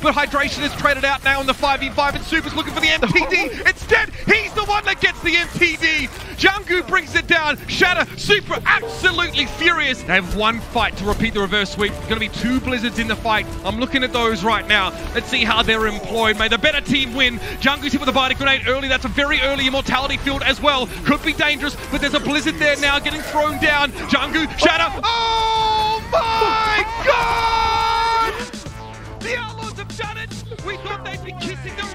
but Hydration is traded out now in the 5v5 and Super's looking for the MTD. Instead, he's the one that gets the MTD. Jungkook brings it down. Shatter, Super absolutely furious. They have one fight to repeat the reverse sweep. Going to be two Blizzards in the fight. I'm looking at those right now. Let's see how they're employed. May the better team win. Jungkook's hit with a body grenade early. That's a very early immortality field as well. Could be dangerous, but there's a Blizzard there now getting thrown down. Jungkook, Shatter. Oh my god! The kissing the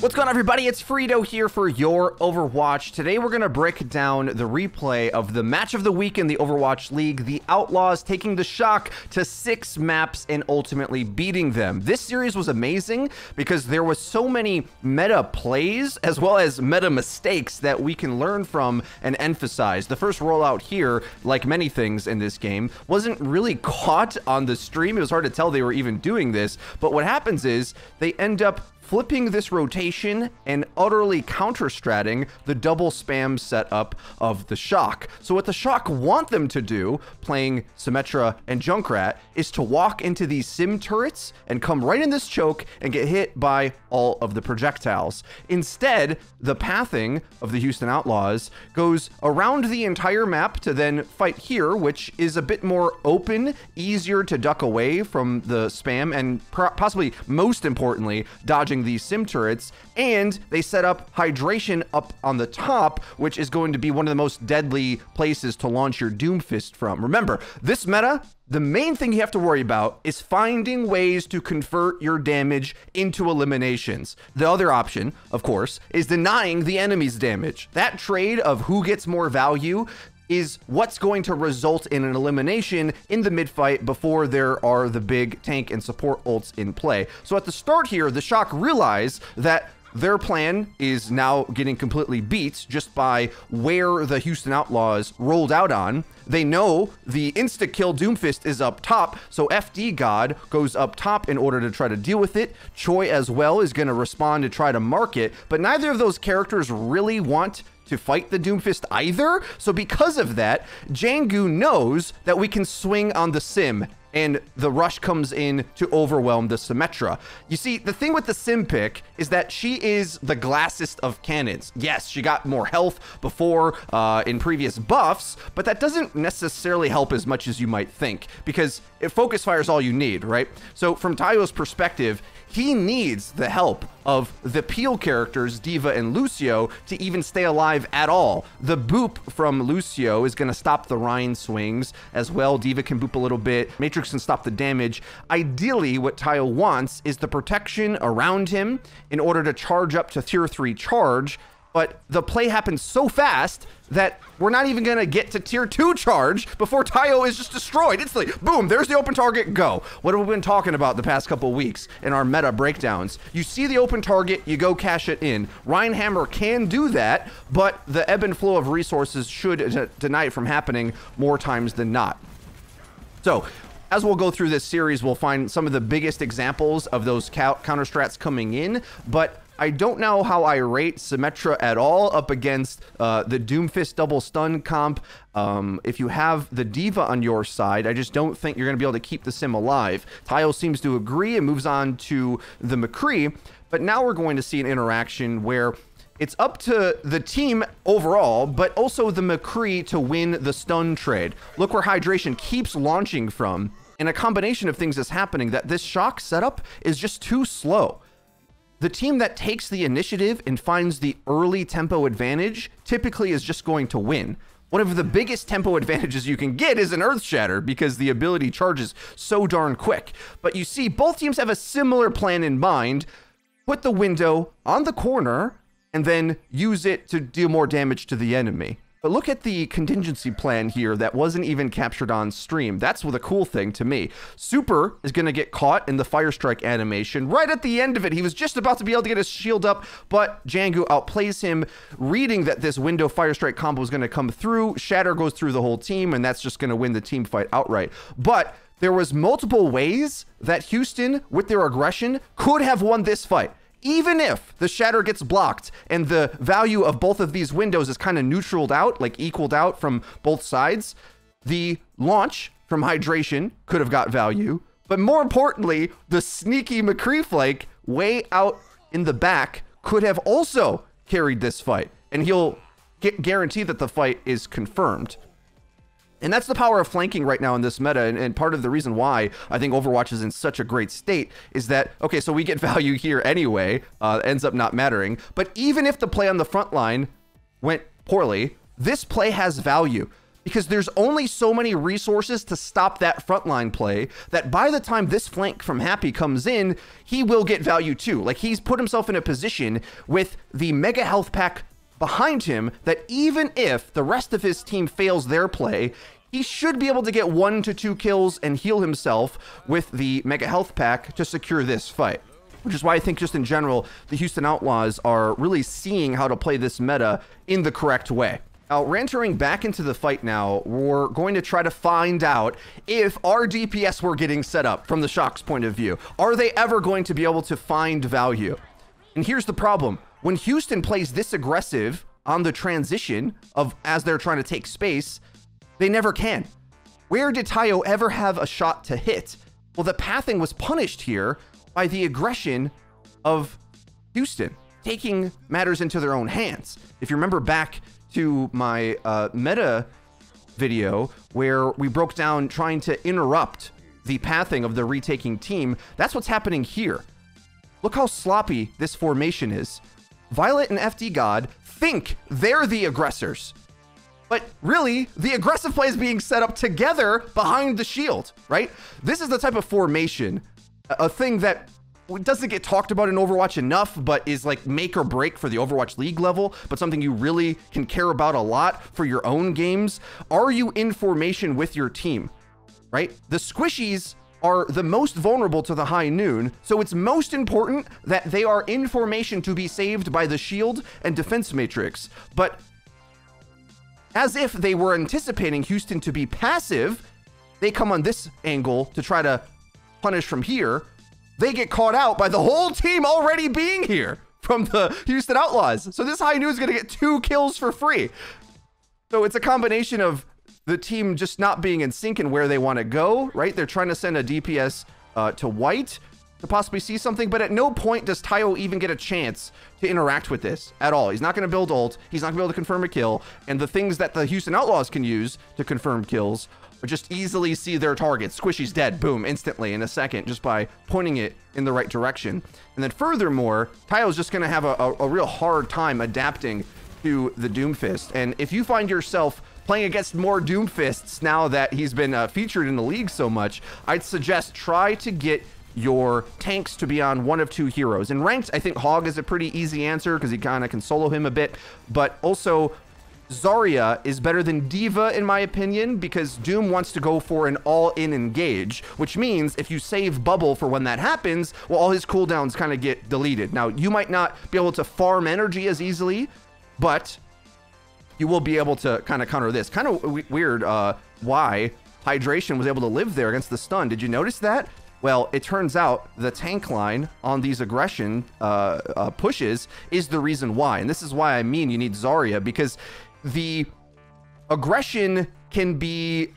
What's going on, everybody? It's Frito here for your Overwatch. Today, we're going to break down the replay of the match of the week in the Overwatch League. The Outlaws taking the shock to six maps and ultimately beating them. This series was amazing because there was so many meta plays as well as meta mistakes that we can learn from and emphasize. The first rollout here, like many things in this game, wasn't really caught on the stream. It was hard to tell they were even doing this. But what happens is they end up flipping this rotation and utterly counter-stratting the double spam setup of the Shock. So what the Shock want them to do, playing Symmetra and Junkrat, is to walk into these Sym turrets and come right in this choke and get hit by all of the projectiles. Instead, the pathing of the Houston Outlaws goes around the entire map to then fight here, which is a bit more open, easier to duck away from the spam, and possibly most importantly, dodging these Sym turrets, and they set up hydration up on the top, which is going to be one of the most deadly places to launch your Doomfist from. Remember, this meta the main thing you have to worry about is finding ways to convert your damage into eliminations. The other option, of course, is denying the enemy's damage. That trade of who gets more value is what's going to result in an elimination in the mid fight before there are the big tank and support ults in play. So at the start here, the Shock realize that their plan is now getting completely beat just by where the Houston Outlaws rolled out on. They know the insta kill Doomfist is up top, so FD God goes up top in order to try to deal with it. Choi as well is going to respond to try to mark it, but neither of those characters really want to fight the Doomfist either. So because of that, Jjanu knows that we can swing on the Sym and the rush comes in to overwhelm the Symmetra. You see, the thing with the Sym pick is that she is the glassest of cannons. Yes, she got more health before uh, in previous buffs, but that doesn't necessarily help as much as you might think because it focus fires all you need, right? So from Taio's perspective, he needs the help of the Peel characters, D.Va and Lucio, to even stay alive at all. The boop from Lucio is going to stop the Rhine swings as well. D.Va can boop a little bit. Matrix can stop the damage. Ideally, what Tile wants is the protection around him in order to charge up to tier 3 charge but the play happens so fast that we're not even going to get to tier 2 charge before Taio is just destroyed instantly. Boom, there's the open target, go. What have we been talking about the past couple weeks in our meta breakdowns? You see the open target, you go cash it in. Reinhammer can do that, but the ebb and flow of resources should deny it from happening more times than not. So, as we'll go through this series, we'll find some of the biggest examples of those counter strats coming in, but I don't know how I rate Symmetra at all up against uh, the Doomfist double stun comp. Um, if you have the D.Va on your side, I just don't think you're going to be able to keep the Sym alive. Tile seems to agree and moves on to the McCree. But now we're going to see an interaction where it's up to the team overall, but also the McCree to win the stun trade. Look where Hydration keeps launching from. And a combination of things is happening that this shock setup is just too slow. The team that takes the initiative and finds the early tempo advantage typically is just going to win. One of the biggest tempo advantages you can get is an Earth Shatter because the ability charges so darn quick. But you see, both teams have a similar plan in mind. Put the window on the corner and then use it to deal more damage to the enemy. But look at the contingency plan here that wasn't even captured on stream. That's the cool thing to me. Super is going to get caught in the Fire Strike animation. Right at the end of it, he was just about to be able to get his shield up, but Jjanu outplays him, reading that this window Fire Strike combo is going to come through. Shatter goes through the whole team, and that's just going to win the team fight outright. But there was multiple ways that Houston, with their aggression, could have won this fight even if the shatter gets blocked and the value of both of these windows is kind of neutraled out, like equaled out from both sides, the launch from hydration could have got value. But more importantly, the sneaky McCree flake way out in the back could have also carried this fight. And he'll guarantee that the fight is confirmed. And that's the power of flanking right now in this meta. And, and, part of the reason why I think Overwatch is in such a great state is that, okay, so we get value here anyway, uh, ends up not mattering. But even if the play on the front line went poorly, this play has value because there's only so many resources to stop that frontline play that by the time this flank from Happy comes in, he will get value too. Like he's put himself in a position with the mega health pack behind him that even if the rest of his team fails their play, he should be able to get one to two kills and heal himself with the mega health pack to secure this fight which is why I think just in general, the Houston Outlaws are really seeing how to play this meta in the correct way. Now, rantering back into the fight now, we're going to try to find out if our DPS were getting set up from the Shock's point of view. Are they ever going to be able to find value? And here's the problem. When Houston plays this aggressive on the transition of as they're trying to take space, they never can. Where did Tayo ever have a shot to hit? Well, the pathing was punished here by the aggression of Houston, taking matters into their own hands. If you remember back to my uh, meta video where we broke down trying to interrupt the pathing of the retaking team, that's what's happening here. Look how sloppy this formation is. Violet and FD God think they're the aggressors. But really, the aggressive play is being set up together behind the shield, right? This is the type of formation, a thing that doesn't get talked about in Overwatch enough, but is like make or break for the Overwatch League level, but something you really can care about a lot for your own games. Are you in formation with your team? Right? The squishies are the most vulnerable to the high noon, so it's most important that they are in formation to be saved by the shield and defense matrix. But as if they were anticipating Houston to be passive, they come on this angle to try to punish from here they get caught out by the whole team already being here from the Houston Outlaws. So this high noon is going to get two kills for free. So it's a combination of the team just not being in sync and where they want to go, right? They're trying to send a DPS uh, to white to possibly see something, but at no point does Tayo even get a chance to interact with this at all. He's not going to build ult. He's not going to be able to confirm a kill. And the things that the Houston Outlaws can use to confirm kills or just easily see their target. Squishy's dead, boom, instantly in a second just by pointing it in the right direction. And then furthermore, Tayo's just going to have a, a, a, real hard time adapting to the Doomfist. And if you find yourself playing against more Doomfists now that he's been uh, featured in the league so much, I'd suggest try to get your tanks to be on one of two heroes. In ranked, I think Hog is a pretty easy answer because he kind of can solo him a bit, but also Zarya is better than D.Va in my opinion because Doom wants to go for an all-in engage, which means if you save Bubble for when that happens, well, all his cooldowns kind of get deleted. Now, you might not be able to farm energy as easily, but you will be able to kind of counter this. Kind of weird uh, why Hydration was able to live there against the stun. Did you notice that? Well, it turns out the tank line on these aggression uh, uh, pushes is the reason why. And this is why I mean you need Zarya because the aggression can be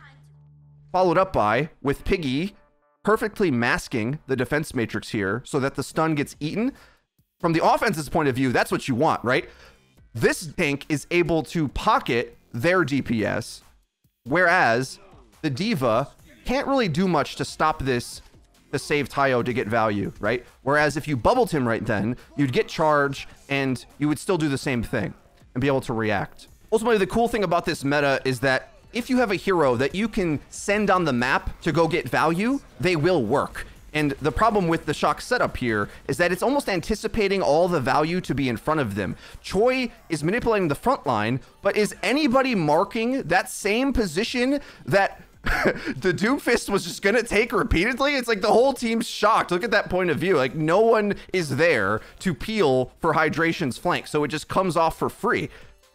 followed up by with Piggy perfectly masking the defense matrix here so that the stun gets eaten. From the offense's point of view, that's what you want, right? This tank is able to pocket their DPS, whereas the D.Va can't really do much to stop this to save Tayo to get value, right? Whereas if you bubbled him right then, you'd get charge and you would still do the same thing and be able to react. Ultimately, the cool thing about this meta is that if you have a hero that you can send on the map to go get value, they will work. And the problem with the shock setup here is that it's almost anticipating all the value to be in front of them. Choi is manipulating the front line, but is anybody marking that same position that the Doomfist was just gonna take repeatedly. It's like the whole team's shocked. Look at that point of view. Like no one is there to peel for Hydration's flank, so it just comes off for free.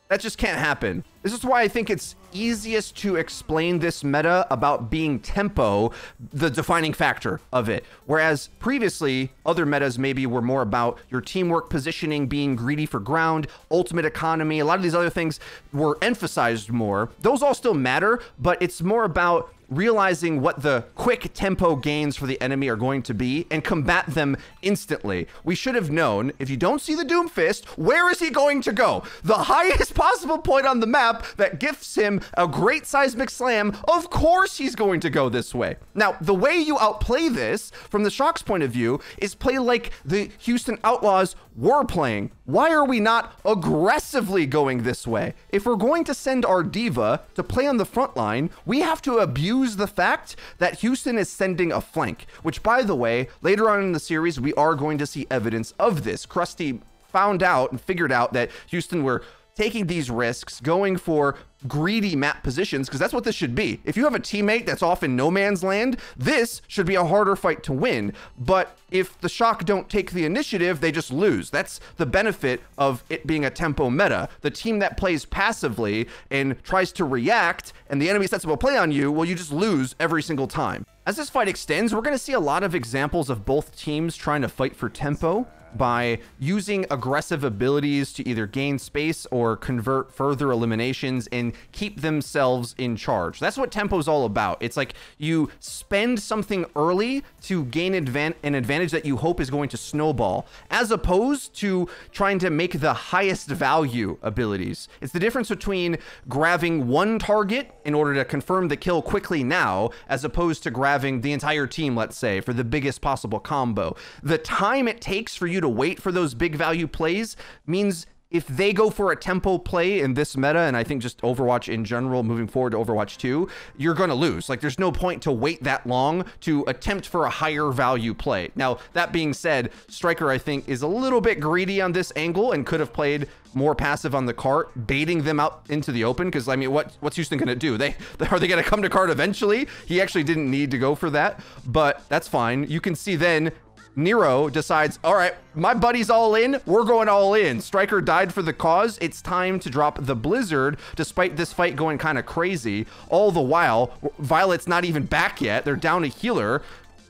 That just can't happen. This is why I think it's easiest to explain this meta about being tempo, the defining factor of it. Whereas previously, other metas maybe were more about your teamwork positioning, being greedy for ground, ultimate economy. A lot of these other things were emphasized more. Those all still matter, but it's more about realizing what the quick tempo gains for the enemy are going to be and combat them instantly. We should have known, if you don't see the Doomfist, where is he going to go? The highest possible point on the map that gifts him a great seismic slam, of course he's going to go this way. Now, the way you outplay this, from the Shock's point of view, is play like the Houston Outlaws were playing. Why are we not aggressively going this way? If we're going to send our D.Va to play on the front line, we have to abuse the fact that Houston is sending a flank, which, by the way, later on in the series, we are going to see evidence of this. Krusty found out and figured out that Houston were taking these risks, going for greedy map positions, because that's what this should be. If you have a teammate that's off in no man's land, this should be a harder fight to win. But if the Shock don't take the initiative, they just lose. That's the benefit of it being a tempo meta. The team that plays passively and tries to react, and the enemy sets up a play on you, well, you just lose every single time. As this fight extends, we're going to see a lot of examples of both teams trying to fight for tempo by using aggressive abilities to either gain space or convert further eliminations and keep themselves in charge. That's what tempo is all about. It's like you spend something early to gain advan an advantage that you hope is going to snowball, as opposed to trying to make the highest value abilities. It's the difference between grabbing one target in order to confirm the kill quickly now, as opposed to grabbing the entire team, let's say, for the biggest possible combo. The time it takes for you to wait for those big value plays means if they go for a tempo play in this meta, and I think just Overwatch in general, moving forward to Overwatch 2, you're going to lose. Like, there's no point to wait that long to attempt for a higher value play. Now, that being said, Striker, I think, is a little bit greedy on this angle and could have played more passive on the cart, baiting them out into the open. Because, I mean, what what's Houston going to do? They Are they going to come to cart eventually? He actually didn't need to go for that, but that's fine. You can see then Nero decides, all right, my buddy's all in. We're going all in. Striker died for the cause. It's time to drop the Blizzard, despite this fight going kind of crazy. All the while, Violet's not even back yet. They're down a healer.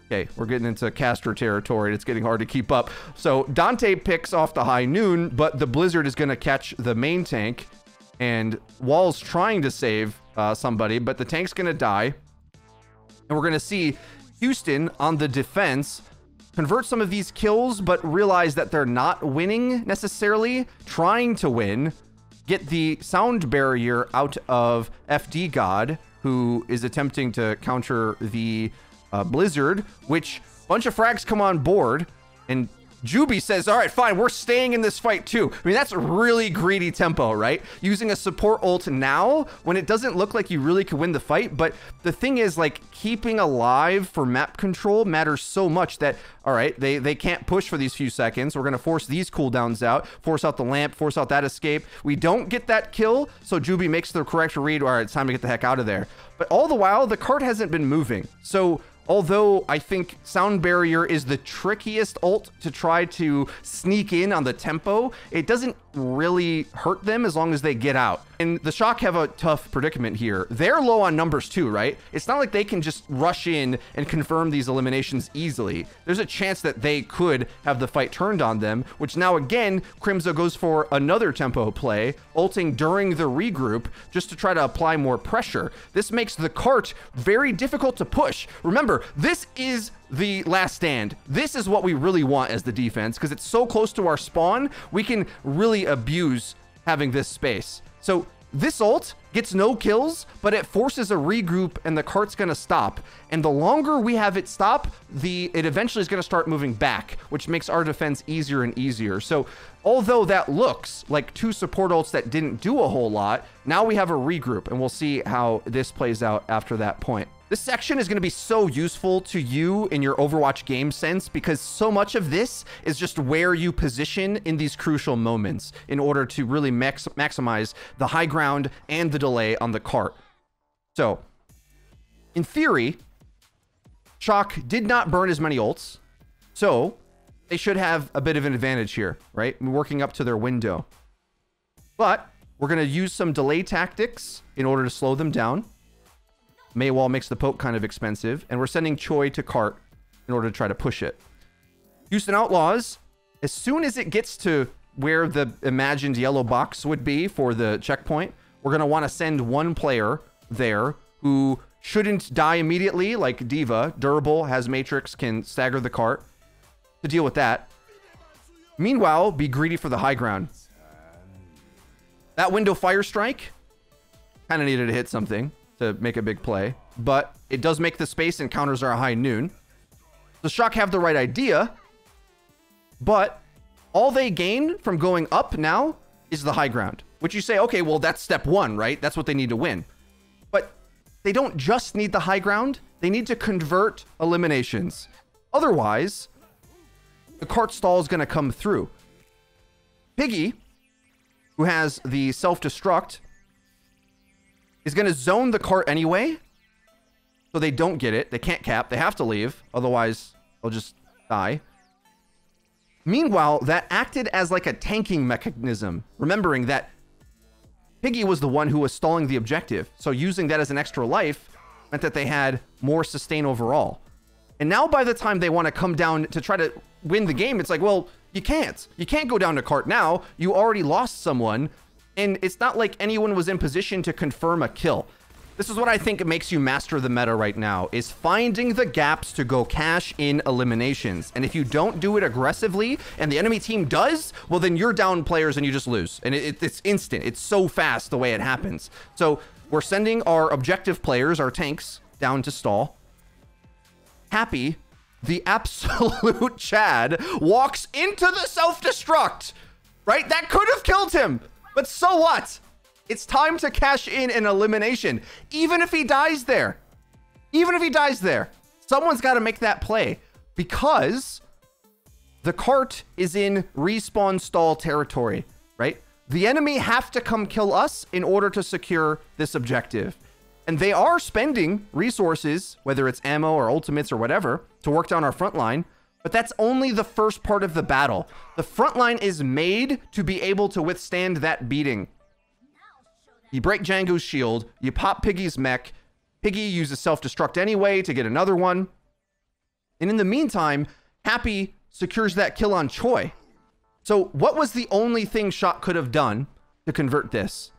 Okay, we're getting into caster territory. And it's getting hard to keep up. So Dante picks off the High Noon, but the Blizzard is going to catch the main tank. And Wall's trying to save uh, somebody, but the tank's going to die. And we're going to see Houston on the defense convert some of these kills, but realize that they're not winning necessarily, trying to win, get the sound barrier out of FD God, who is attempting to counter the uh, Blizzard, which bunch of frags come on board, and Juby says, all right, fine, we're staying in this fight too. I mean, that's really greedy tempo, right? Using a support ult now when it doesn't look like you really could win the fight. But the thing is, like, keeping alive for map control matters so much that, all right, they, they can't push for these few seconds. We're going to force these cooldowns out, force out the lamp, force out that escape. We don't get that kill, so Juby makes the correct read. All right, it's time to get the heck out of there. But all the while, the cart hasn't been moving. So Although I think Sound Barrier is the trickiest ult to try to sneak in on the tempo, it doesn't really hurt them as long as they get out. And the Shock have a tough predicament here. They're low on numbers too, right? It's not like they can just rush in and confirm these eliminations easily. There's a chance that they could have the fight turned on them, which now again, Crimzo goes for another tempo play, ulting during the regroup just to try to apply more pressure. This makes the cart very difficult to push. Remember, this is the last stand. This is what we really want as the defense because it's so close to our spawn. We can really abuse having this space. So this ult gets no kills, but it forces a regroup and the cart's gonna stop. And the longer we have it stop, the it eventually is gonna start moving back, which makes our defense easier and easier. So although that looks like two support ults that didn't do a whole lot, now we have a regroup and we'll see how this plays out after that point. This section is going to be so useful to you in your Overwatch game sense because so much of this is just where you position in these crucial moments in order to really max maximize the high ground and the delay on the cart. So, in theory, Shock did not burn as many ults, so they should have a bit of an advantage here, right? Working up to their window. But we're going to use some delay tactics in order to slow them down. Mei wall makes the poke kind of expensive, and we're sending Choi to cart in order to try to push it. Houston Outlaws, as soon as it gets to where the imagined yellow box would be for the checkpoint, we're going to want to send one player there who shouldn't die immediately, like D.Va. Durable, has Matrix, can stagger the cart to deal with that. Meanwhile, be greedy for the high ground. That window fire strike kind of needed to hit something to make a big play, but it does make the space and counters our high noon. The Shock have the right idea, but all they gain from going up now is the high ground, which you say, okay, well, that's step one, right? That's what they need to win. But they don't just need the high ground, they need to convert eliminations. Otherwise, the cart stall is going to come through. Piggy, who has the self destruct, is going to zone the cart anyway. So they don't get it. They can't cap. They have to leave. Otherwise, they'll just die. Meanwhile, that acted as like a tanking mechanism, remembering that Piggy was the one who was stalling the objective. So using that as an extra life meant that they had more sustain overall. And now by the time they want to come down to try to win the game, it's like, well, you can't. You can't go down to cart now. You already lost someone. And it's not like anyone was in position to confirm a kill. This is what I think makes you master the meta right now, is finding the gaps to go cash in eliminations. And if you don't do it aggressively and the enemy team does, well, then you're down players and you just lose. And it, it's instant. It's so fast the way it happens. So we're sending our objective players, our tanks, down to stall. Happy, the absolute Chad, walks into the self-destruct, right? That could have killed him, but so what? It's time to cash in an elimination, even if he dies there. Even if he dies there, someone's got to make that play because the cart is in respawn stall territory, right? The enemy have to come kill us in order to secure this objective. And they are spending resources, whether it's ammo or ultimates or whatever, to work down our front line. But that's only the first part of the battle. The front line is made to be able to withstand that beating. You break Jjanu's shield, you pop Piggy's mech. Piggy uses self-destruct anyway to get another one. And in the meantime, Happy secures that kill on Choi. So what was the only thing Shot could have done to convert this?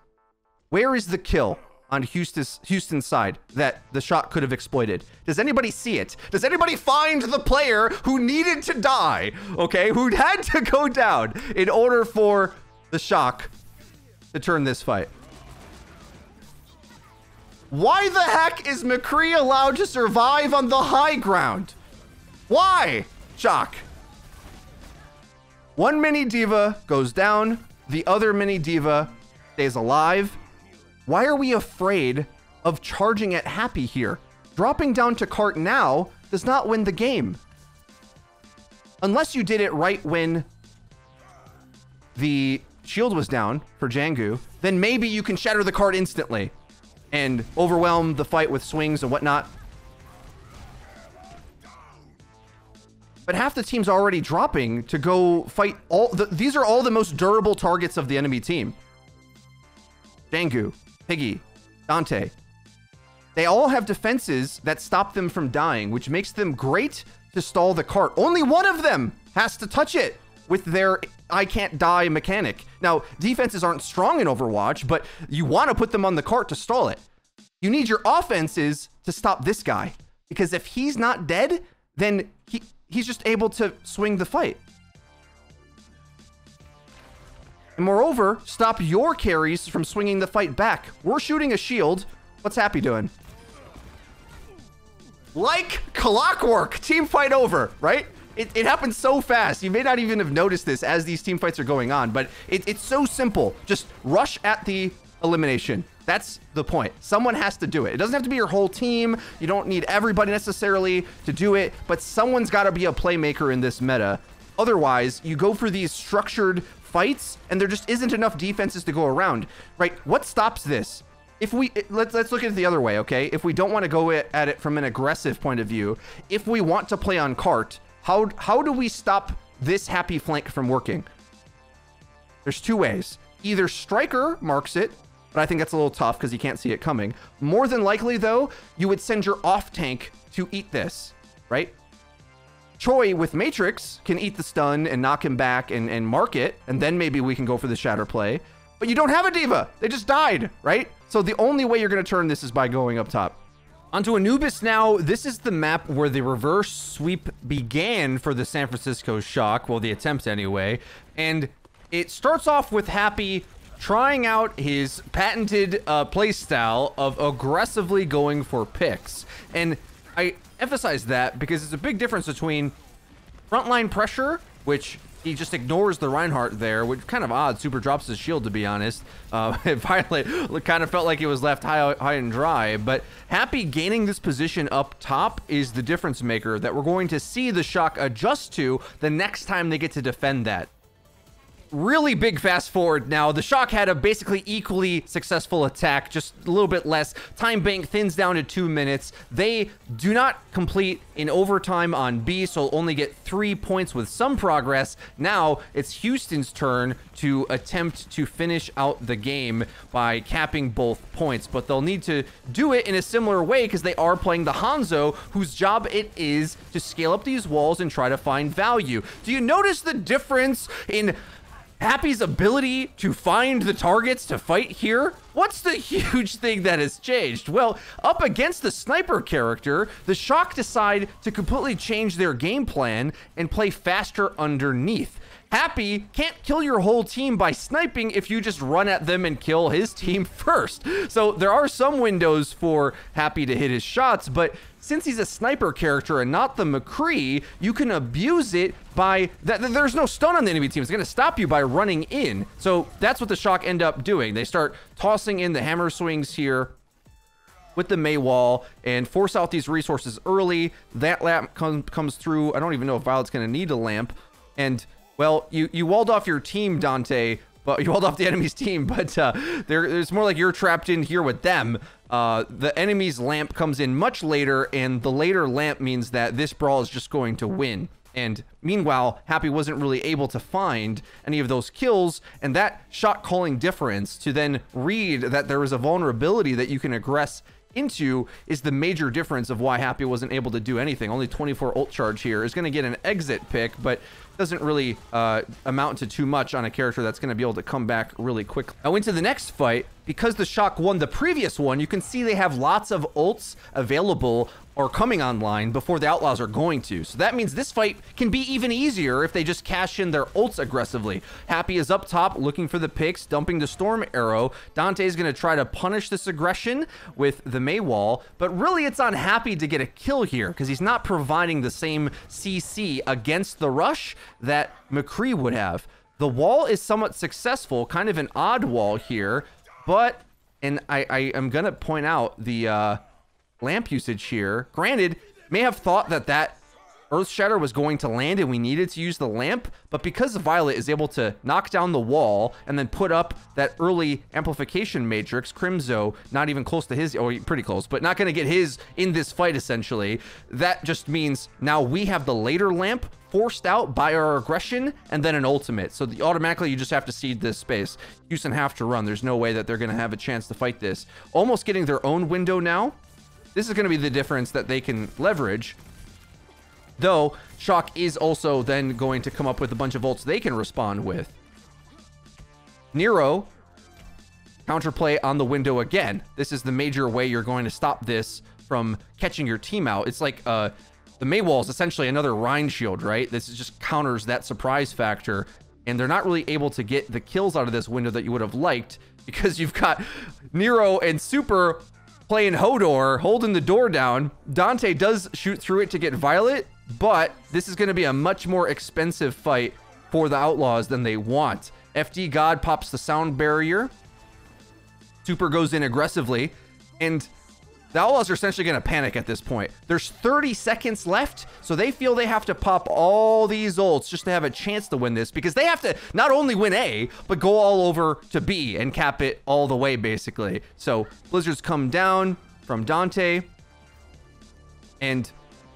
Where is the kill on Houston's, Houston's side that the Shock could have exploited? Does anybody see it? Does anybody find the player who needed to die, okay, who had to go down in order for the Shock to turn this fight? Why the heck is McCree allowed to survive on the high ground? Why? Shock. One mini D.Va goes down. The other mini D.Va stays alive. Why are we afraid of charging at Happy here? Dropping down to cart now does not win the game. Unless you did it right when the shield was down for Jjanu, then maybe you can shatter the cart instantly and overwhelm the fight with swings and whatnot. But half the team's already dropping to go fight all the, these are all the most durable targets of the enemy team. Jjanu, Piggy, Dante. They all have defenses that stop them from dying, which makes them great to stall the cart. Only one of them has to touch it with their I can't die mechanic. Now, defenses aren't strong in Overwatch, but you want to put them on the cart to stall it. You need your offenses to stop this guy. Because if he's not dead, then he, he's just able to swing the fight. And moreover, stop your carries from swinging the fight back. We're shooting a shield. What's Happy doing? Like clockwork, team fight over, right? It, it, happens so fast. You may not even have noticed this as these team fights are going on, but it, it's so simple. Just rush at the elimination. That's the point. Someone has to do it. It doesn't have to be your whole team. You don't need everybody necessarily to do it, but someone's got to be a playmaker in this meta. Otherwise, you go for these structured fights and there just isn't enough defenses to go around, right? What stops this? If we let's let's look at it the other way, okay? If we don't want to go at it from an aggressive point of view, if we want to play on cart, how, how do we stop this happy flank from working? There's two ways. Either Striker marks it, but I think that's a little tough because you can't see it coming. More than likely, though, you would send your off tank to eat this, right? Choi with Matrix can eat the stun and knock him back and, and mark it, and then maybe we can go for the shatter play. But you don't have a D.Va. They just died, right? So the only way you're going to turn this is by going up top. Onto Anubis now. This is the map where the reverse sweep began for the San Francisco Shock. Well, the attempt anyway. And it starts off with Happy trying out his patented uh, playstyle of aggressively going for picks. And I emphasize that because it's a big difference between frontline pressure, which he just ignores the Reinhardt there, which kind of odd. Super drops his shield, to be honest. Uh, Violet kind of felt like it was left high, high and dry, but Happy gaining this position up top is the difference maker that we're going to see the Shock adjust to the next time they get to defend that really big fast forward now. The Shock had a basically equally successful attack, just a little bit less. Time bank thins down to two minutes. They do not complete in overtime on B, so only get three points with some progress. Now it's Houston's turn to attempt to finish out the game by capping both points, but they'll need to do it in a similar way because they are playing the Hanzo, whose job it is to scale up these walls and try to find value. Do you notice the difference in Happy's ability to find the targets to fight here? What's the huge thing that has changed? Well, up against the sniper character, the Shock decide to completely change their game plan and play faster underneath. Happy can't kill your whole team by sniping if you just run at them and kill his team first. So there are some windows for Happy to hit his shots, but since he's a sniper character and not the McCree, you can abuse it by that. There's no stun on the enemy team. It's going to stop you by running in. So that's what the Shock end up doing. They start tossing in the hammer swings here with the Mei wall and force out these resources early. That lamp com comes through. I don't even know if Violet's going to need a lamp. And well, you, you walled off your team, Dante, but you walled off the enemy's team, but uh, there, it's more like you're trapped in here with them. Uh, the enemy's lamp comes in much later, and the later lamp means that this brawl is just going to win. And meanwhile, Happy wasn't really able to find any of those kills, and that shot calling difference to then read that there is a vulnerability that you can aggress into is the major difference of why Happy wasn't able to do anything. Only 24 ult charge here is going to get an exit pick, but doesn't really uh, amount to too much on a character that's going to be able to come back really quick. Now into the next fight, because the Shock won the previous one, you can see they have lots of ults available or coming online before the Outlaws are going to. So that means this fight can be even easier if they just cash in their ults aggressively. Happy is up top looking for the picks, dumping the Storm Arrow. Dante is going to try to punish this aggression with the Mei wall, but really it's on Happy to get a kill here because he's not providing the same CC against the rush that McCree would have. The wall is somewhat successful, kind of an odd wall here, but, and I, I am going to point out the, uh, lamp usage here. Granted, may have thought that that Earth Shatter was going to land and we needed to use the lamp, but because Violet is able to knock down the wall and then put up that early amplification matrix, Crimzo, not even close to his, oh, or pretty close, but not going to get his in this fight essentially, that just means now we have the later lamp forced out by our aggression and then an ultimate. So the, automatically you just have to cede this space. Houston have to run. There's no way that they're going to have a chance to fight this. Almost getting their own window now this is going to be the difference that they can leverage. Though, Shock is also then going to come up with a bunch of ults they can respond with. Nero, counterplay on the window again. This is the major way you're going to stop this from catching your team out. It's like uh, the Mei wall is essentially another Rhine shield, right? This just counters that surprise factor. And they're not really able to get the kills out of this window that you would have liked because you've got Nero and Super playing Hodor, holding the door down. Dante does shoot through it to get Violet, but this is going to be a much more expensive fight for the Outlaws than they want. FD God pops the sound barrier. Super goes in aggressively, and the Outlaws are essentially going to panic at this point. There's 30 seconds left, so they feel they have to pop all these ults just to have a chance to win this because they have to not only win A, but go all over to B and cap it all the way, basically. So Blizzards come down from Dante, and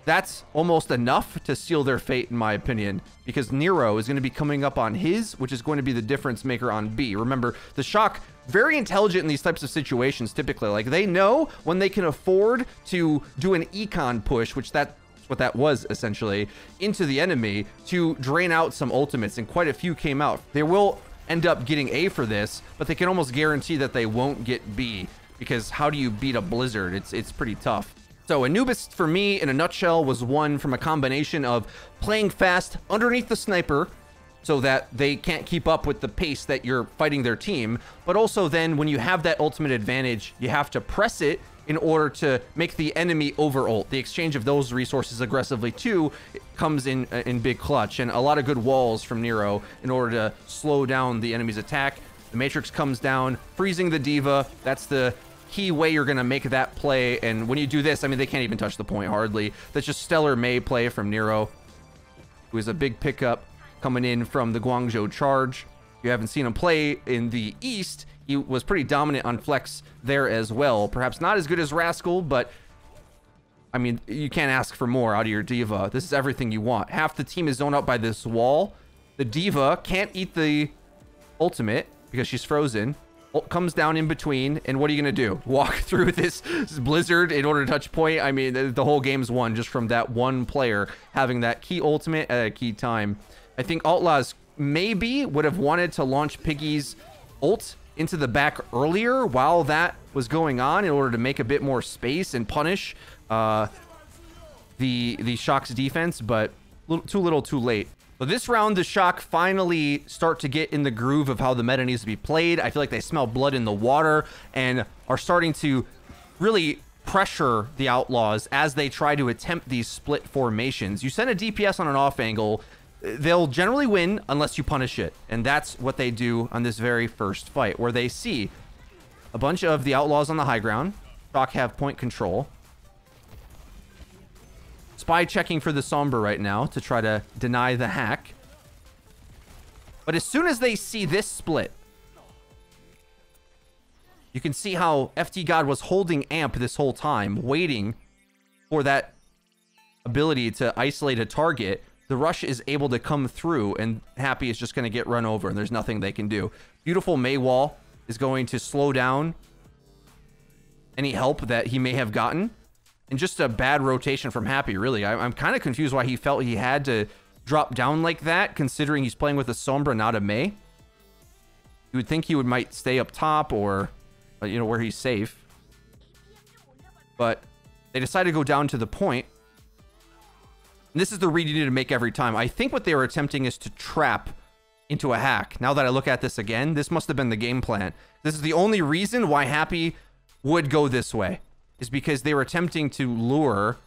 that's almost enough to seal their fate, in my opinion, because Nero is going to be coming up on his, which is going to be the difference maker on B. Remember, the Shock very intelligent in these types of situations typically. Like they know when they can afford to do an econ push, which that what that was essentially, into the enemy to drain out some ultimates, and quite a few came out. They will end up getting A for this, but they can almost guarantee that they won't get B. because how do you beat a Blizzard? It's, it's pretty tough. So Anubis, for me, in a nutshell, was one from a combination of playing fast underneath the sniper, so that they can't keep up with the pace that you're fighting their team. But also then when you have that ultimate advantage, you have to press it in order to make the enemy over ult. The exchange of those resources aggressively too comes in uh, in big clutch and a lot of good walls from Nero in order to slow down the enemy's attack. The Matrix comes down, freezing the D.Va. That's the key way you're going to make that play. And when you do this, I mean, they can't even touch the point hardly. That's just stellar Mei play from Nero, who is a big pickup coming in from the Guangzhou Charge. If you haven't seen him play in the East, he was pretty dominant on Flex there as well. Perhaps not as good as Rascal, but I mean, you can't ask for more out of your D.Va. This is everything you want. Half the team is zoned out by this wall. The D.Va can't eat the ultimate because she's frozen comes down in between, and what are you going to do? Walk through this, blizzard in order to touch point? I mean, the, whole game's won just from that one player having that key ultimate at a key time. I think Outlaws maybe would have wanted to launch Piggy's ult into the back earlier while that was going on in order to make a bit more space and punish uh, the, the Shock's defense, but too little too late. So this round, the Shock finally start to get in the groove of how the meta needs to be played. I feel like they smell blood in the water and are starting to really pressure the Outlaws as they try to attempt these split formations. You send a DPS on an off angle, they'll generally win unless you punish it. And that's what they do on this very first fight, where they see a bunch of the Outlaws on the high ground. Shock have point control spy checking for the Sombra right now to try to deny the hack. But as soon as they see this split, you can see how FD God was holding amp this whole time, waiting for that ability to isolate a target. The rush is able to come through, and Happy is just going to get run over, and there's nothing they can do. Beautiful Mei wall is going to slow down any help that he may have gotten and just a bad rotation from Happy, really. I, am kind of confused why he felt he had to drop down like that, considering he's playing with a Sombra, not a Mei. You would think he would might stay up top or, uh, you know, where he's safe. But they decided to go down to the point. And this is the read you need to make every time. I think what they were attempting is to trap into a hack. Now that I look at this again, this must have been the game plan. This is the only reason why Happy would go this way is because they were attempting to lure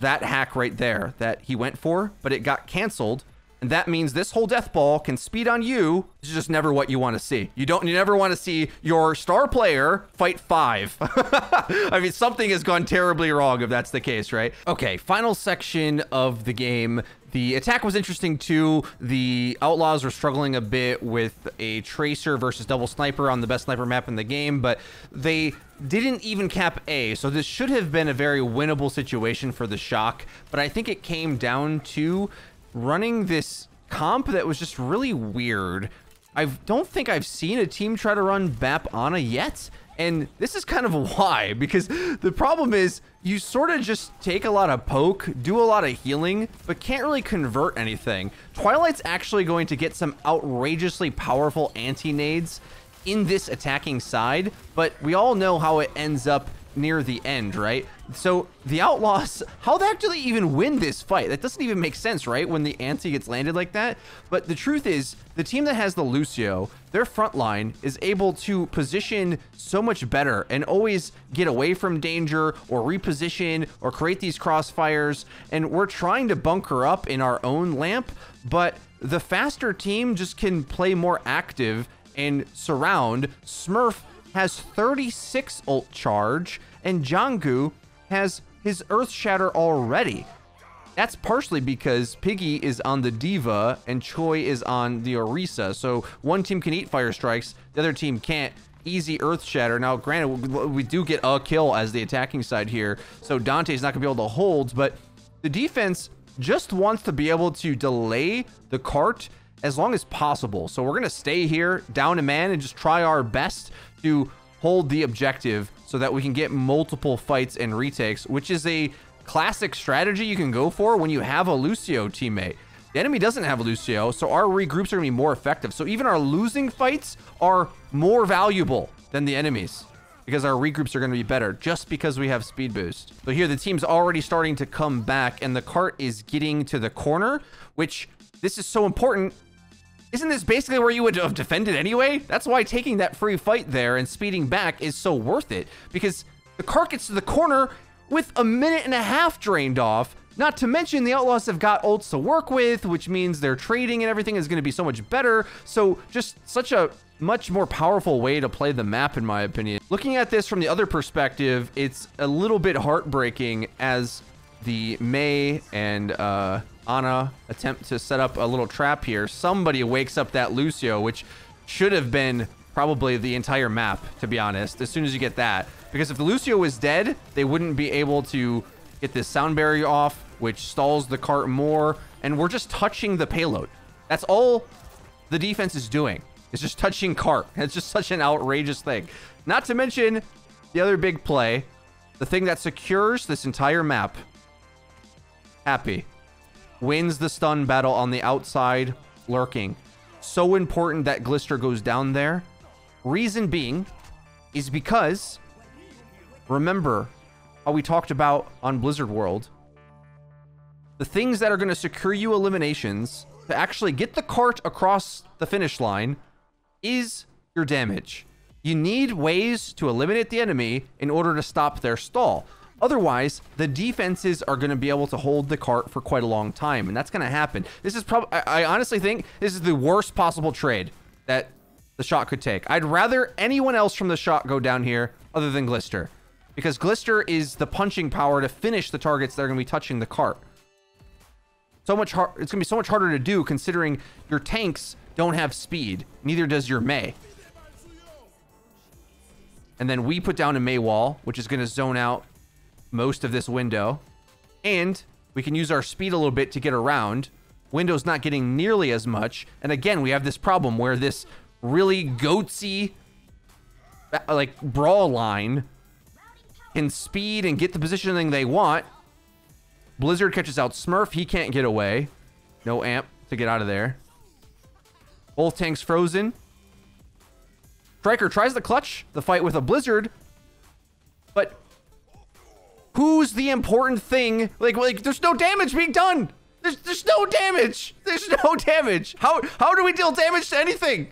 that hack right there that he went for, but it got canceled. And that means this whole death ball can speed on you. It's just never what you want to see. You don't you never want to see your star player fight five. I mean, something has gone terribly wrong if that's the case, right? Okay, final section of the game. The attack was interesting too. The Outlaws were struggling a bit with a Tracer versus Double Sniper on the best sniper map in the game, but they didn't even cap A, so this should have been a very winnable situation for the Shock, but I think it came down to running this comp that was just really weird. I don't think I've seen a team try to run BAP Ana yet, and this is kind of why, because the problem is you sort of just take a lot of poke, do a lot of healing, but can't really convert anything. Twilight's actually going to get some outrageously powerful anti-nades in this attacking side, but we all know how it ends up near the end, right? So the Outlaws, how do they even win this fight? That doesn't even make sense, right? When the anti gets landed like that. But the truth is, the team that has the Lucio, their front line is able to position so much better and always get away from danger or reposition or create these crossfires. And we're trying to bunker up in our own lamp, but the faster team just can play more active and surround. Smurf has 36 ult charge, and Jungkook has his Earth Shatter already. That's partially because Piggy is on the D.Va and Choi is on the Orisa. So one team can eat Fire Strikes, the other team can't. Easy Earth Shatter. Now, granted, we do get a kill as the attacking side here, so Dante's not going to be able to hold, but the defense just wants to be able to delay the cart as long as possible. So we're going to stay here down a man and just try our best to hold the objective so that we can get multiple fights and retakes, which is a classic strategy you can go for when you have a Lucio teammate. The enemy doesn't have Lucio, so our regroups are going to be more effective. So even our losing fights are more valuable than the enemies because our regroups are going to be better just because we have speed boost. So here the team's already starting to come back and the cart is getting to the corner, which this is so important. Isn't this basically where you would have defended anyway? That's why taking that free fight there and speeding back is so worth it because the cart gets to the corner with a minute and a half drained off. Not to mention the Outlaws have got ults to work with, which means their trading and everything is going to be so much better. So just such a much more powerful way to play the map, in my opinion. Looking at this from the other perspective, it's a little bit heartbreaking as the Mei and uh, Ana attempt to set up a little trap here. Somebody wakes up that Lucio, which should have been probably the entire map, to be honest, as soon as you get that. Because if the Lucio was dead, they wouldn't be able to get this sound barrier off, which stalls the cart more, and we're just touching the payload. That's all the defense is doing. It's just touching cart. It's just such an outrageous thing. Not to mention the other big play, the thing that secures this entire map. Happy. Wins the stun battle on the outside, lurking. So important that Glister goes down there. Reason being is because, remember how we talked about on Blizzard World, the things that are going to secure you eliminations to actually get the cart across the finish line is your damage. You need ways to eliminate the enemy in order to stop their stall. Otherwise, the defenses are going to be able to hold the cart for quite a long time, and that's going to happen. This is probably, I honestly think this is the worst possible trade that the Shock could take. I'd rather anyone else from the Shock go down here other than Glister, because Glister is the punching power to finish the targets that are going to be touching the cart. So much hard, it's going to be so much harder to do considering your tanks don't have speed. Neither does your Mei. And then we put down a Mei wall, which is going to zone out most of this window. And we can use our speed a little bit to get around. Window's not getting nearly as much. And again, we have this problem where this really goatsy, like, brawl line can speed and get the positioning they want. Blizzard catches out Smurf. He can't get away. No amp to get out of there. Both tanks frozen. Striker tries the clutch, the fight with a Blizzard. But who's the important thing? Like, like there's no damage being done. There's, there's no damage. There's no damage. How, how do we deal damage to anything?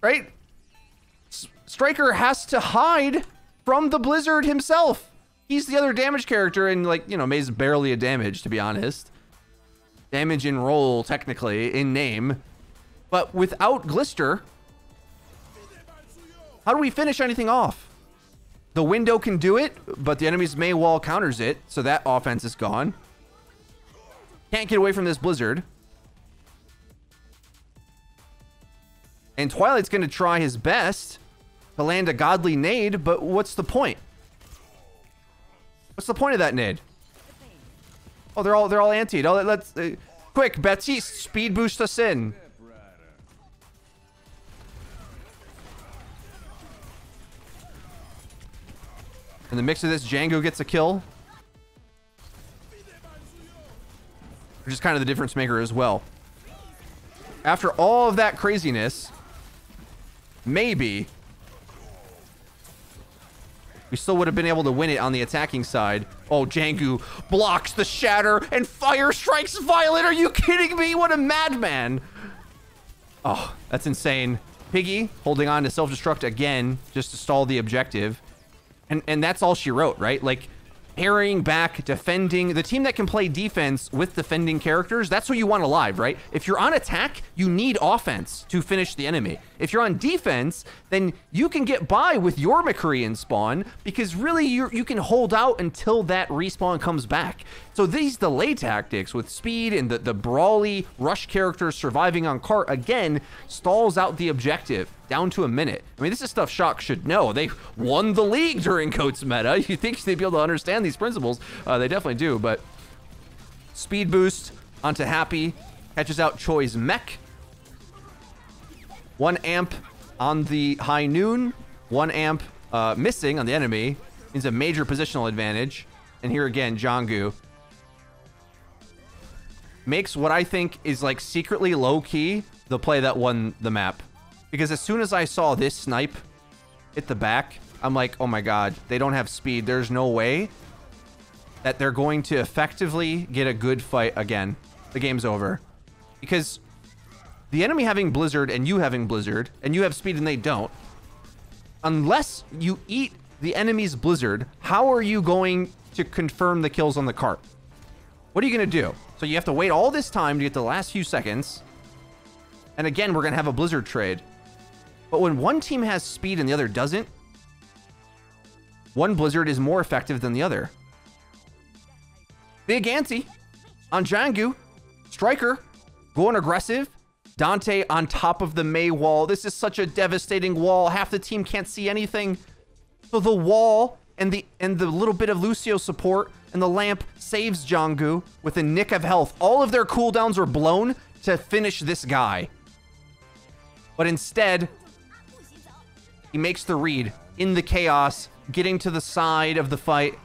Right? Striker has to hide from the Blizzard himself. He's the other damage character, and like, you know, Mei's barely a damage, to be honest. Damage in role, technically, in name. But without Glister, how do we finish anything off? The window can do it, but the enemy's Mei wall counters it, so that offense is gone. Can't get away from this Blizzard. And Twilight's going to try his best to land a godly nade, but what's the point? What's the point of that nade? Oh, they're all they're all anti. Oh, let's uh, quick, Betsy, speed boost us in. In the mix of this, Jjanu gets a kill. Which is kind of the difference maker as well. After all of that craziness, maybe we still would have been able to win it on the attacking side. Oh, Jjanu blocks the shatter and fire strikes Violet. Are you kidding me? What a madman. Oh, that's insane. Piggy holding on to self-destruct again just to stall the objective. And and that's all she wrote, right? Like parrying back, defending. The team that can play defense with defending characters, that's what you want alive, right? If you're on attack, you need offense to finish the enemy. If you're on defense, then you can get by with your McCree and spawn because really you you can hold out until that respawn comes back. So these delay tactics with speed and the, the brawly rush characters surviving on cart, again, stalls out the objective down to a minute. I mean, this is stuff Shock should know. They won the league during GOATS meta. You think they'd be able to understand these principles. Uh, they definitely do, but speed boost onto Happy. Catches out Choi's mech. One amp on the high noon. One amp uh, missing on the enemy. Means a major positional advantage. And here again, Jjanu makes what I think is like secretly low key the play that won the map. Because as soon as I saw this snipe hit the back, I'm like, oh my god, they don't have speed. There's no way that they're going to effectively get a good fight again. The game's over. Because the enemy having Blizzard and you having Blizzard, and you have speed and they don't, unless you eat the enemy's Blizzard, how are you going to confirm the kills on the cart? What are you going to do? So you have to wait all this time to get the last few seconds. And again, we're going to have a Blizzard trade. But when one team has speed and the other doesn't, one Blizzard is more effective than the other. Big Anti on Jjanu. Striker going aggressive. Danteh on top of the Mei wall. This is such a devastating wall. Half the team can't see anything. So the wall and the and the little bit of Lucio support and the lamp saves Jjanu with a nick of health. All of their cooldowns were blown to finish this guy. But instead, he makes the read in the chaos, getting to the side of the fight.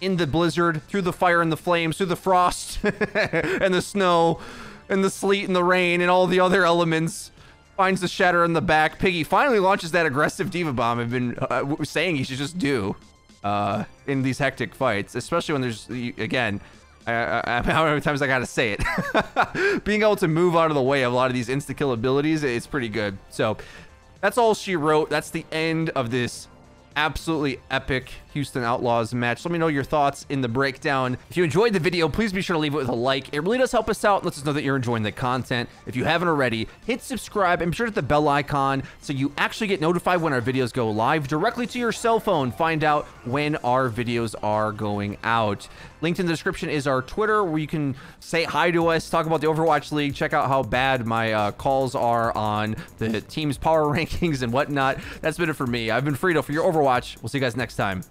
In the blizzard, through the fire and the flames, through the frost and the snow and the sleet and the rain and all the other elements. Finds the shatter in the back. Piggy finally launches that aggressive D.Va bomb I've been uh, saying he should just do uh, in these hectic fights, especially when there's, again, uh, how many times I gotta say it. Being able to move out of the way of a lot of these insta-kill abilities, it's pretty good. So that's all she wrote. That's the end of this absolutely epic Houston Outlaws match. Let me know your thoughts in the breakdown. If you enjoyed the video, please be sure to leave it with a like. It really does help us out lets us know that you're enjoying the content. If you haven't already, hit subscribe and be sure to hit the bell icon so you actually get notified when our videos go live directly to your cell phone. Find out when our videos are going out. Linked in the description is our Twitter where you can say hi to us, talk about the Overwatch League, check out how bad my uh, calls are on the team's power rankings and whatnot. That's been it for me. I've been Frito for your Overwatch. We'll see you guys next time.